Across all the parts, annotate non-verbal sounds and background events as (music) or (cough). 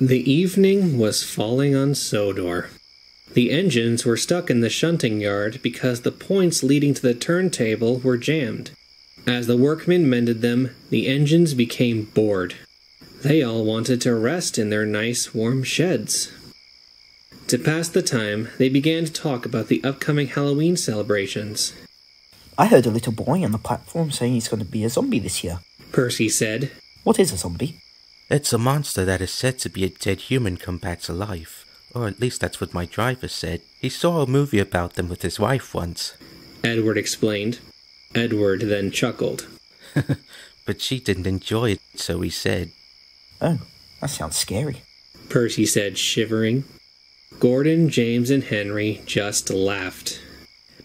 The evening was falling on Sodor. The engines were stuck in the shunting yard because the points leading to the turntable were jammed. As the workmen mended them, the engines became bored. They all wanted to rest in their nice warm sheds. To pass the time, they began to talk about the upcoming Halloween celebrations. I heard a little boy on the platform saying he's going to be a zombie this year. Percy said, What is a zombie? It's a monster that is said to be a dead human come back to life. Or at least that's what my driver said. He saw a movie about them with his wife once. Edward explained. Edward then chuckled. (laughs) But she didn't enjoy it, so he said. Oh, that sounds scary. Percy said, shivering. Gordon, James, and Henry just laughed.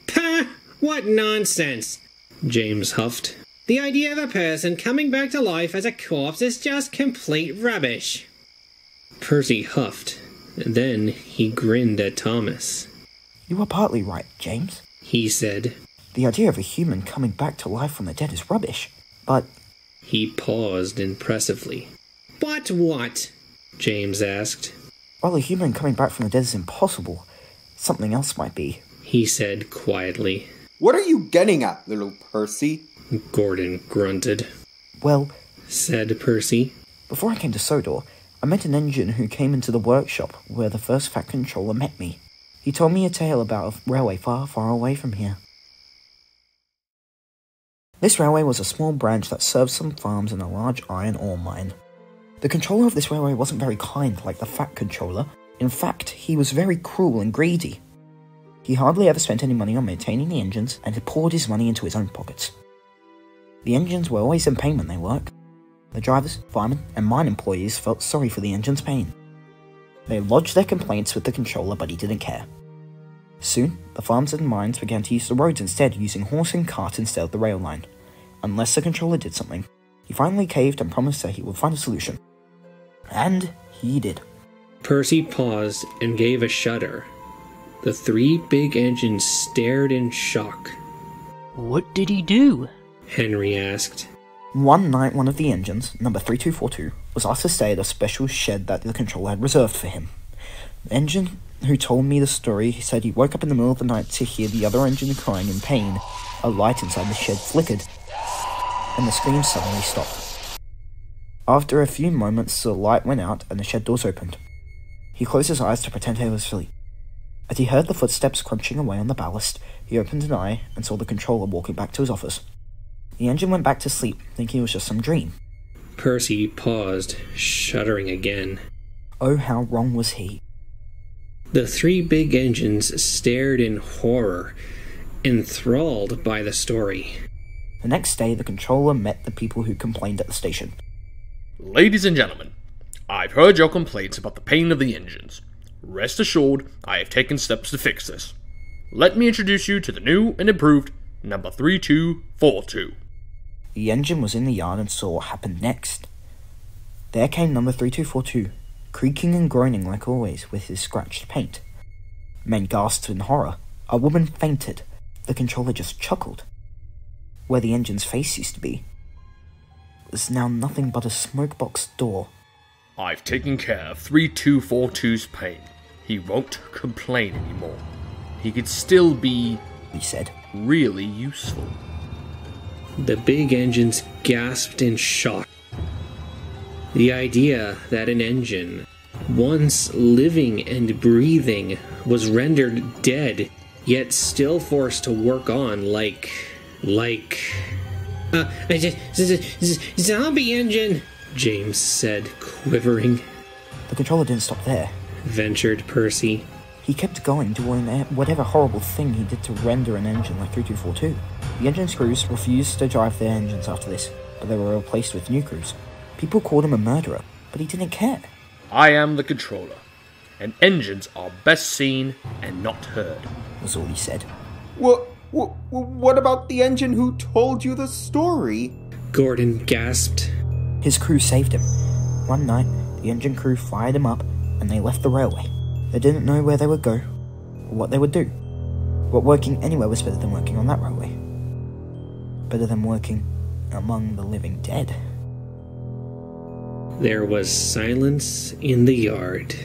Pah! What nonsense! James huffed. The idea of a person coming back to life as a corpse is just complete rubbish. Percy huffed. Then he grinned at Thomas. You are partly right, James. He said. The idea of a human coming back to life from the dead is rubbish. But He paused impressively. But what? James asked. while a human coming back from the dead is impossible, something else might be. He said quietly. What are you getting at, little Percy? Gordon grunted. Well, Said Percy. before I came to Sodor, I met an engine who came into the workshop where the first Fat Controller met me. He told me a tale about a railway far, far away from here. This railway was a small branch that served some farms and a large iron ore mine. The controller of this railway wasn't very kind like the Fat Controller. In fact, he was very cruel and greedy. He hardly ever spent any money on maintaining the engines and had poured his money into his own pockets. The engines were always in pain when they worked. The drivers, firemen, and mine employees felt sorry for the engine's pain. They lodged their complaints with the controller, but he didn't care. Soon, the farms and mines began to use the roads instead, using horse and cart instead of the rail line. Unless the controller did something, he finally caved and promised that he would find a solution. And he did. Percy paused and gave a shudder. The three big engines stared in shock. What did he do? Henry asked. One night, one of the engines, number 3242, was asked to stay at a special shed that the controller had reserved for him. The engine who told me the story said he woke up in the middle of the night to hear the other engine crying in pain. A light inside the shed flickered, and the scream suddenly stopped. After a few moments, the light went out and the shed doors opened. He closed his eyes to pretend he was asleep. As he heard the footsteps crunching away on the ballast, he opened an eye and saw the controller walking back to his office. The engine went back to sleep, thinking it was just some dream. Percy paused, shuddering again. Oh, how wrong was he? The three big engines stared in horror, enthralled by the story. The next day, the controller met the people who complained at the station. Ladies and gentlemen, I've heard your complaints about the pain of the engines. Rest assured, I have taken steps to fix this. Let me introduce you to the new and improved number 3242. The engine was in the yard and saw what happened next. There came number 3242, creaking and groaning like always with his scratched paint. Men gasped in horror. A woman fainted. The controller just chuckled. Where the engine's face used to be was now nothing but a smokebox door. I've taken care of 3242's pain. He won't complain anymore. He could still be He said. really useful. The big engines gasped in shock. The idea that an engine, once living and breathing, was rendered dead, yet still forced to work on like. like. Uh, z- z- z- zombie engine, James said, quivering. The controller didn't stop there. Ventured Percy. He kept going, doing whatever horrible thing he did to render an engine like 3242. The engine's crews refused to drive their engines after this, but they were replaced with new crews. People called him a murderer, but he didn't care. I am the controller, and engines are best seen and not heard. Was all he said. What, what, what about the engine who told you the story? Gordon gasped. His crew saved him. One night, the engine crew fired him up, and they left the railway. They didn't know where they would go, or what they would do. But working anywhere was better than working on that railway. Better than working among the living dead. There was silence in the yard.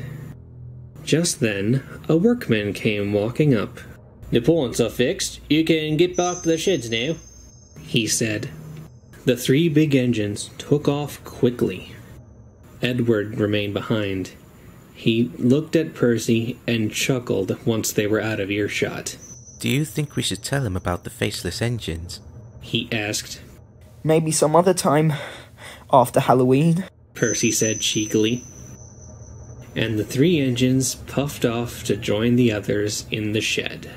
Just then, a workman came walking up. The points are fixed. You can get back to the sheds now. He said. The three big engines took off quickly. Edward remained behind. He looked at Percy and chuckled once they were out of earshot. Do you think we should tell him about the faceless engines? He asked. Maybe some other time. After Halloween. Percy said cheekily. And the three engines puffed off to join the others in the shed.